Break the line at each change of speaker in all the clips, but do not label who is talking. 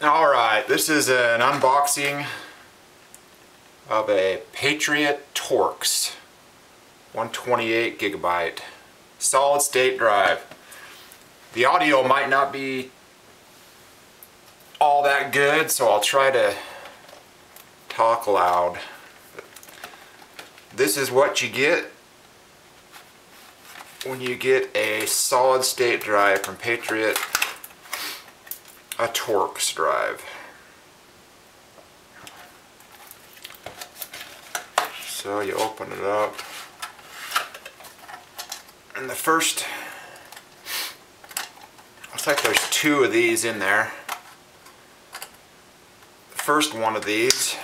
Alright, this is an unboxing of a Patriot Torqx 128 gigabyte solid state drive. The audio might not be all that good so I'll try to talk loud. This is what you get when you get a solid state drive from Patriot a Torqx drive. So you open it up and the first looks like there's two of these in there. The first one of these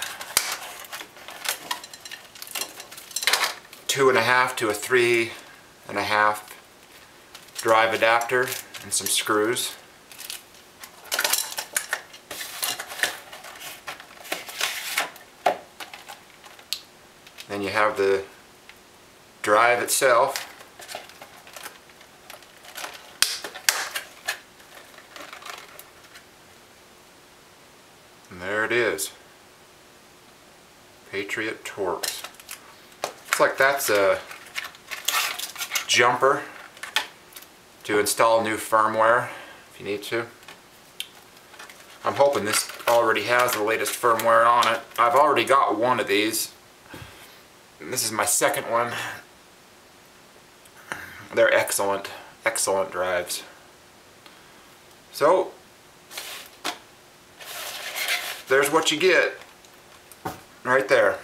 two and a half to a three and a half drive adapter and some screws. Then you have the drive itself. And there it is. Patriot Torqx. Looks like that's a jumper to install new firmware if you need to. I'm hoping this already has the latest firmware on it. I've already got one of these this is my second one. They're excellent, excellent drives. So, there's what you get right there.